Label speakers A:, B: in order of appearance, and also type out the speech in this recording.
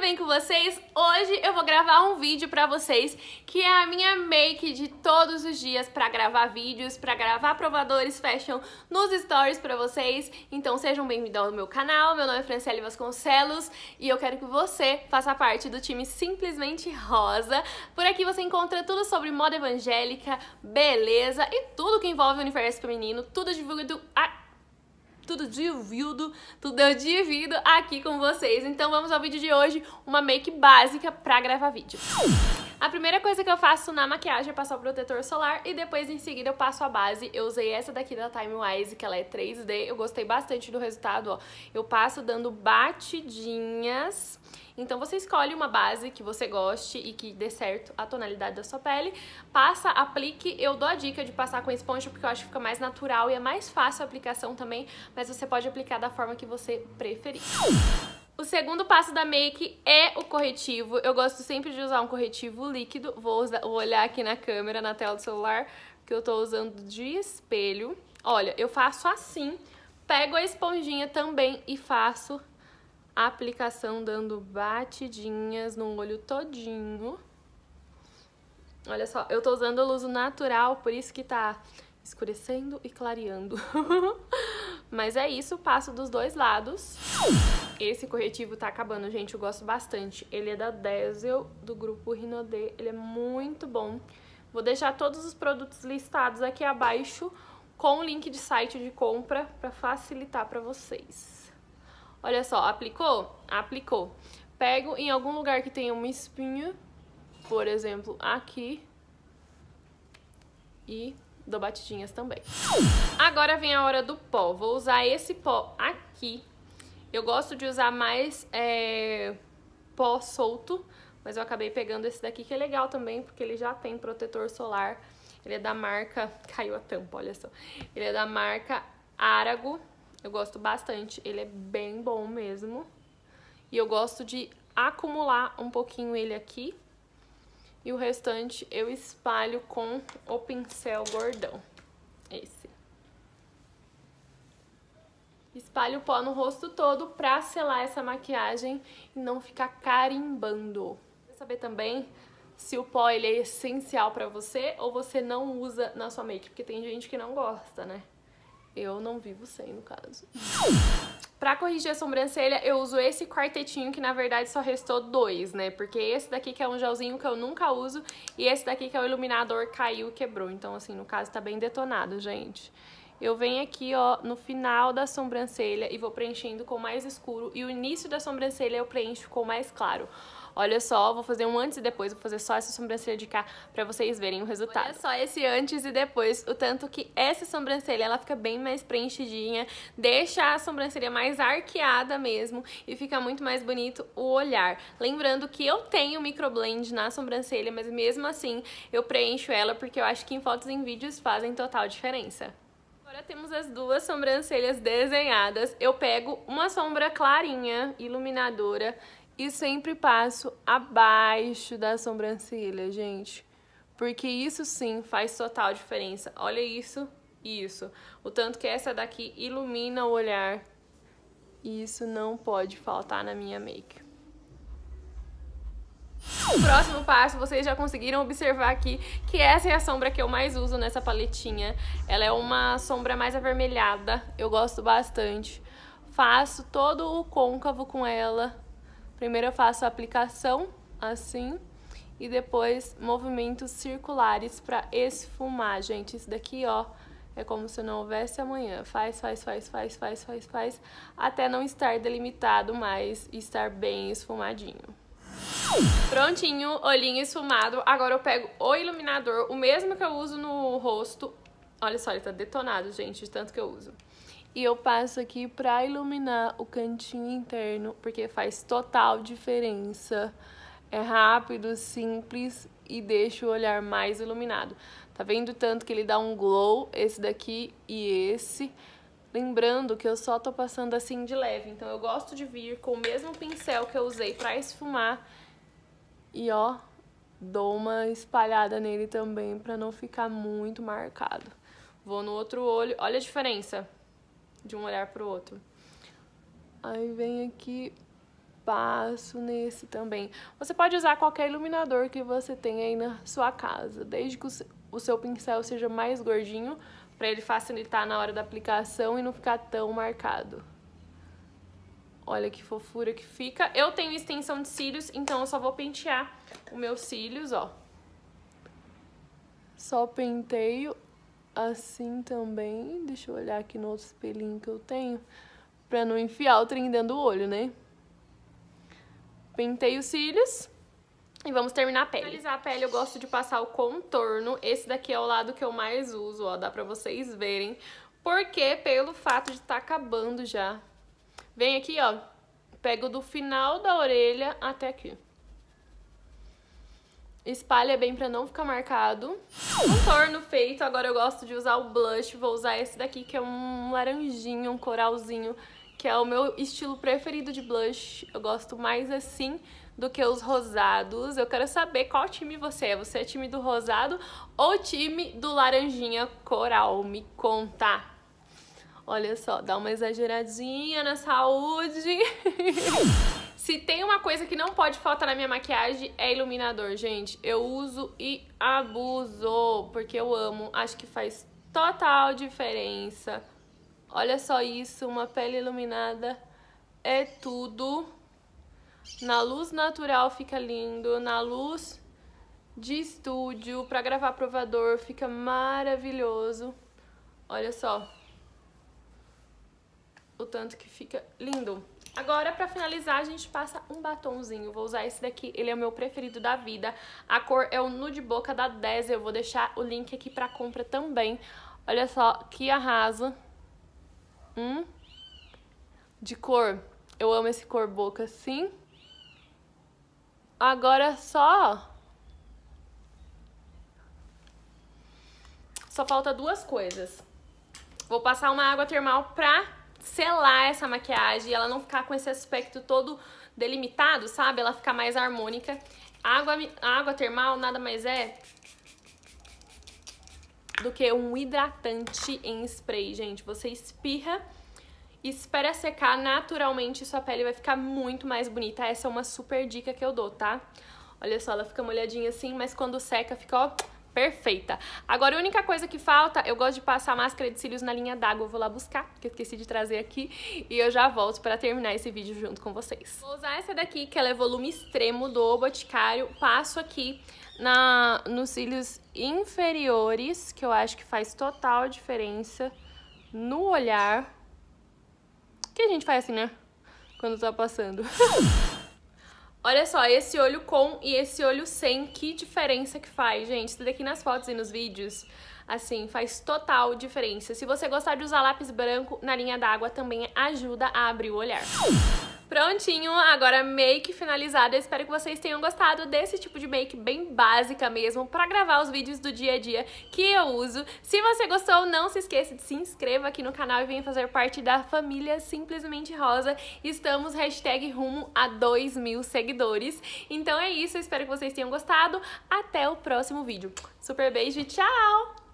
A: tudo bem com vocês? Hoje eu vou gravar um vídeo pra vocês que é a minha make de todos os dias pra gravar vídeos, pra gravar provadores fashion nos stories pra vocês. Então sejam bem-vindos ao meu canal, meu nome é Franciele Vasconcelos e eu quero que você faça parte do time Simplesmente Rosa. Por aqui você encontra tudo sobre moda evangélica, beleza e tudo que envolve o universo feminino, tudo divulgado tudo divido, tudo eu divido aqui com vocês. Então vamos ao vídeo de hoje, uma make básica pra gravar vídeo. A primeira coisa que eu faço na maquiagem é passar o protetor solar e depois em seguida eu passo a base. Eu usei essa daqui da Time Wise, que ela é 3D, eu gostei bastante do resultado, ó. Eu passo dando batidinhas então você escolhe uma base que você goste e que dê certo a tonalidade da sua pele, passa, aplique. Eu dou a dica de passar com esponja porque eu acho que fica mais natural e é mais fácil a aplicação também, mas você pode aplicar da forma que você preferir. O segundo passo da make é o corretivo. Eu gosto sempre de usar um corretivo líquido. Vou, usar, vou olhar aqui na câmera, na tela do celular, que eu tô usando de espelho. Olha, eu faço assim, pego a esponjinha também e faço aplicação dando batidinhas no olho todinho. Olha só, eu tô usando a luz natural, por isso que tá escurecendo e clareando. Mas é isso, passo dos dois lados. Esse corretivo tá acabando, gente, eu gosto bastante. Ele é da Dazzle, do grupo Rinode, ele é muito bom. Vou deixar todos os produtos listados aqui abaixo com o link de site de compra para facilitar para vocês. Olha só, aplicou? Aplicou. Pego em algum lugar que tenha uma espinha, por exemplo, aqui, e dou batidinhas também. Agora vem a hora do pó. Vou usar esse pó aqui. Eu gosto de usar mais é, pó solto, mas eu acabei pegando esse daqui que é legal também, porque ele já tem protetor solar. Ele é da marca... Caiu a tampa, olha só. Ele é da marca Arago. Eu gosto bastante, ele é bem bom mesmo. E eu gosto de acumular um pouquinho ele aqui. E o restante eu espalho com o pincel gordão. Esse. Espalho o pó no rosto todo pra selar essa maquiagem e não ficar carimbando. Quer saber também se o pó ele é essencial pra você ou você não usa na sua make, porque tem gente que não gosta, né? Eu não vivo sem, no caso. Pra corrigir a sobrancelha, eu uso esse quartetinho, que na verdade só restou dois, né? Porque esse daqui que é um gelzinho que eu nunca uso, e esse daqui que é o iluminador caiu e quebrou. Então, assim, no caso tá bem detonado, gente. Eu venho aqui, ó, no final da sobrancelha e vou preenchendo com mais escuro. E o início da sobrancelha eu preencho com mais claro. Olha só, vou fazer um antes e depois, vou fazer só essa sobrancelha de cá pra vocês verem o resultado. Olha só esse antes e depois, o tanto que essa sobrancelha, ela fica bem mais preenchidinha, deixa a sobrancelha mais arqueada mesmo e fica muito mais bonito o olhar. Lembrando que eu tenho microblend na sobrancelha, mas mesmo assim eu preencho ela porque eu acho que em fotos e em vídeos fazem total diferença. Agora temos as duas sobrancelhas desenhadas. Eu pego uma sombra clarinha, iluminadora, e sempre passo abaixo da sobrancelha, gente. Porque isso sim faz total diferença. Olha isso e isso. O tanto que essa daqui ilumina o olhar. E isso não pode faltar na minha make. Próximo passo, vocês já conseguiram observar aqui que essa é a sombra que eu mais uso nessa paletinha. Ela é uma sombra mais avermelhada, eu gosto bastante. Faço todo o côncavo com ela, Primeiro eu faço a aplicação, assim, e depois movimentos circulares para esfumar, gente. Isso daqui, ó, é como se não houvesse amanhã. Faz, faz, faz, faz, faz, faz, faz, até não estar delimitado mais e estar bem esfumadinho. Prontinho, olhinho esfumado. Agora eu pego o iluminador, o mesmo que eu uso no rosto. Olha só, ele tá detonado, gente, de tanto que eu uso. E eu passo aqui pra iluminar o cantinho interno, porque faz total diferença. É rápido, simples e deixa o olhar mais iluminado. Tá vendo tanto que ele dá um glow, esse daqui e esse. Lembrando que eu só tô passando assim de leve, então eu gosto de vir com o mesmo pincel que eu usei pra esfumar. E ó, dou uma espalhada nele também pra não ficar muito marcado. Vou no outro olho, olha a diferença de um olhar pro outro. Aí vem aqui, passo nesse também. Você pode usar qualquer iluminador que você tenha aí na sua casa, desde que o seu pincel seja mais gordinho, para ele facilitar na hora da aplicação e não ficar tão marcado. Olha que fofura que fica. Eu tenho extensão de cílios, então eu só vou pentear os meus cílios, ó. Só penteio assim também. Deixa eu olhar aqui no outro espelhinho que eu tenho. Pra não enfiar o trem dentro do olho, né? Pentei os cílios. E vamos terminar a pele. Pra finalizar a pele, eu gosto de passar o contorno. Esse daqui é o lado que eu mais uso, ó. Dá pra vocês verem. Porque pelo fato de estar tá acabando já. Vem aqui, ó. Pego do final da orelha até aqui. Espalha bem pra não ficar marcado. Contorno feito, agora eu gosto de usar o blush. Vou usar esse daqui, que é um laranjinho, um coralzinho, que é o meu estilo preferido de blush. Eu gosto mais assim do que os rosados. Eu quero saber qual time você é. Você é time do rosado ou time do laranjinha coral? Me conta. Olha só, dá uma exageradinha na saúde. Se tem uma coisa que não pode faltar na minha maquiagem é iluminador, gente. Eu uso e abuso, porque eu amo. Acho que faz total diferença. Olha só isso, uma pele iluminada é tudo. Na luz natural fica lindo, na luz de estúdio, pra gravar provador fica maravilhoso. Olha só o tanto que fica lindo. Agora, pra finalizar, a gente passa um batonzinho. Vou usar esse daqui, ele é o meu preferido da vida. A cor é o Nude Boca da 10, eu vou deixar o link aqui pra compra também. Olha só que arraso. Hum? De cor. Eu amo esse cor boca assim. Agora só... Só falta duas coisas. Vou passar uma água termal pra selar essa maquiagem, ela não ficar com esse aspecto todo delimitado, sabe? Ela ficar mais harmônica. Água, água termal nada mais é do que um hidratante em spray, gente. Você espirra, espera secar naturalmente sua pele vai ficar muito mais bonita. Essa é uma super dica que eu dou, tá? Olha só, ela fica molhadinha assim, mas quando seca fica, ó, perfeita. Agora, a única coisa que falta, eu gosto de passar máscara de cílios na linha d'água. Eu vou lá buscar, que eu esqueci de trazer aqui. E eu já volto pra terminar esse vídeo junto com vocês. Vou usar essa daqui, que ela é volume extremo do Boticário. Passo aqui na, nos cílios inferiores, que eu acho que faz total diferença no olhar. Que a gente faz assim, né? Quando tá passando. Olha só, esse olho com e esse olho sem, que diferença que faz, gente. Isso daqui nas fotos e nos vídeos, assim, faz total diferença. Se você gostar de usar lápis branco na linha d'água, também ajuda a abrir o olhar. Prontinho, agora make finalizada. Eu espero que vocês tenham gostado desse tipo de make bem básica mesmo para gravar os vídeos do dia a dia que eu uso. Se você gostou, não se esqueça de se inscreva aqui no canal e venha fazer parte da família Simplesmente Rosa. Estamos hashtag rumo a 2 mil seguidores. Então é isso, eu espero que vocês tenham gostado. Até o próximo vídeo. Super beijo e tchau!